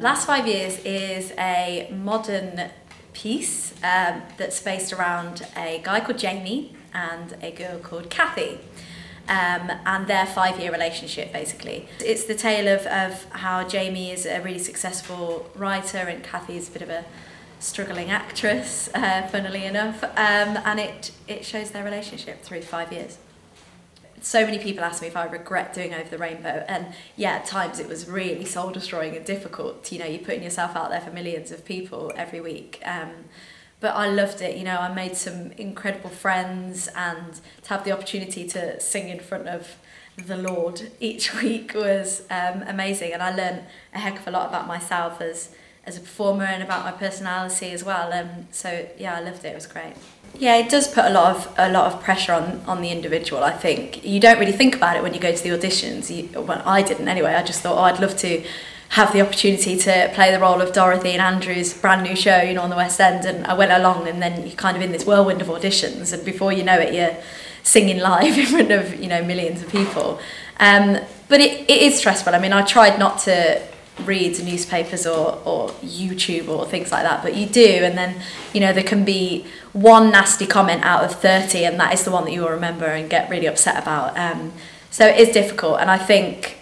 Last Five Years is a modern piece um, that's based around a guy called Jamie and a girl called Kathy. Um, and their five-year relationship, basically. It's the tale of, of how Jamie is a really successful writer and Kathy is a bit of a struggling actress, uh, funnily enough, um, and it, it shows their relationship through five years so many people ask me if I regret doing Over the Rainbow, and yeah, at times it was really soul destroying and difficult. You know, you're putting yourself out there for millions of people every week. Um, but I loved it. You know, I made some incredible friends, and to have the opportunity to sing in front of the Lord each week was um, amazing. And I learned a heck of a lot about myself as as a performer and about my personality as well. Um, so yeah, I loved it. It was great. Yeah, it does put a lot of a lot of pressure on on the individual. I think you don't really think about it when you go to the auditions. You, well, I didn't anyway. I just thought, oh, I'd love to have the opportunity to play the role of Dorothy in Andrew's brand new show, you know, on the West End. And I went along, and then you're kind of in this whirlwind of auditions, and before you know it, you're singing live in front of you know millions of people. Um, but it, it is stressful. I mean, I tried not to read newspapers or, or YouTube or things like that, but you do, and then you know there can be one nasty comment out of 30, and that is the one that you will remember and get really upset about. Um, so it is difficult, and I think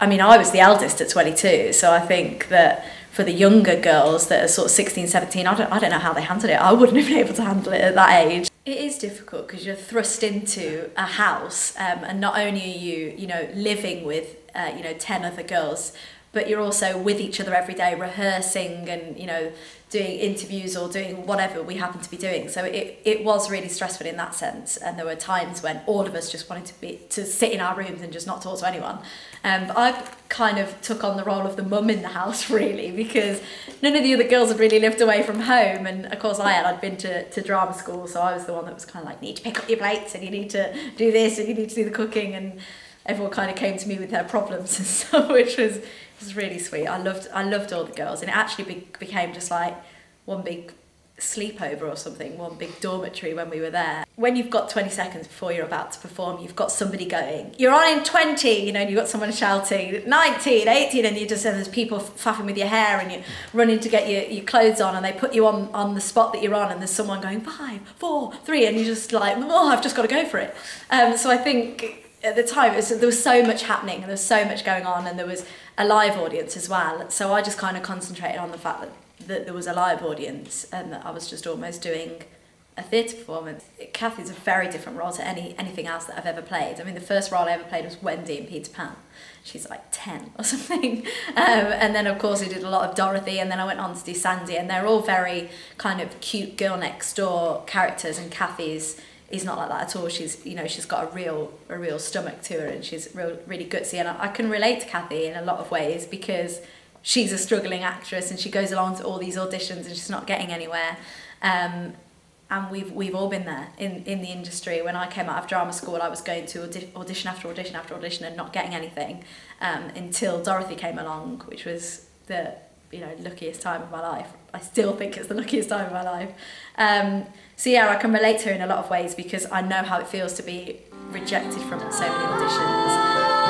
I mean, I was the eldest at 22, so I think that for the younger girls that are sort of 16, 17, I don't, I don't know how they handled it. I wouldn't have been able to handle it at that age. It is difficult because you're thrust into a house um, and not only are you, you know, living with, uh, you know, 10 other girls, but you're also with each other every day rehearsing and, you know, doing interviews or doing whatever we happen to be doing. So it, it was really stressful in that sense. And there were times when all of us just wanted to be to sit in our rooms and just not talk to anyone. Um, but I kind of took on the role of the mum in the house really because none of the other girls had really lived away from home. And of course I had, I'd been to, to drama school. So I was the one that was kind of like, need to pick up your plates and you need to do this and you need to do the cooking. And everyone kind of came to me with their problems and stuff, which was it was really sweet. I loved I loved all the girls, and it actually be, became just like one big sleepover or something, one big dormitory when we were there. When you've got 20 seconds before you're about to perform, you've got somebody going, you're on in 20, you know, and you've got someone shouting 19, 18, and you just have there's people faffing with your hair and you're running to get your, your clothes on and they put you on, on the spot that you're on and there's someone going five, four, three, and you're just like, oh, I've just got to go for it. Um, so I think at the time was, there was so much happening and there was so much going on and there was a live audience as well so I just kind of concentrated on the fact that, that there was a live audience and that I was just almost doing a theatre performance. Kathy's a very different role to any anything else that I've ever played. I mean the first role I ever played was Wendy in Peter Pan. She's like 10 or something. Um, and then of course I did a lot of Dorothy and then I went on to do Sandy and they're all very kind of cute girl next door characters and Kathy's is not like that at all. She's, you know, she's got a real, a real stomach to her, and she's real, really gutsy. And I, I can relate to Kathy in a lot of ways because she's a struggling actress, and she goes along to all these auditions, and she's not getting anywhere. Um, and we've we've all been there in in the industry. When I came out of drama school, I was going to audition after audition after audition and not getting anything um, until Dorothy came along, which was the you know luckiest time of my life. I still think it's the luckiest time of my life. Um, so yeah, I can relate to her in a lot of ways because I know how it feels to be rejected from so many auditions.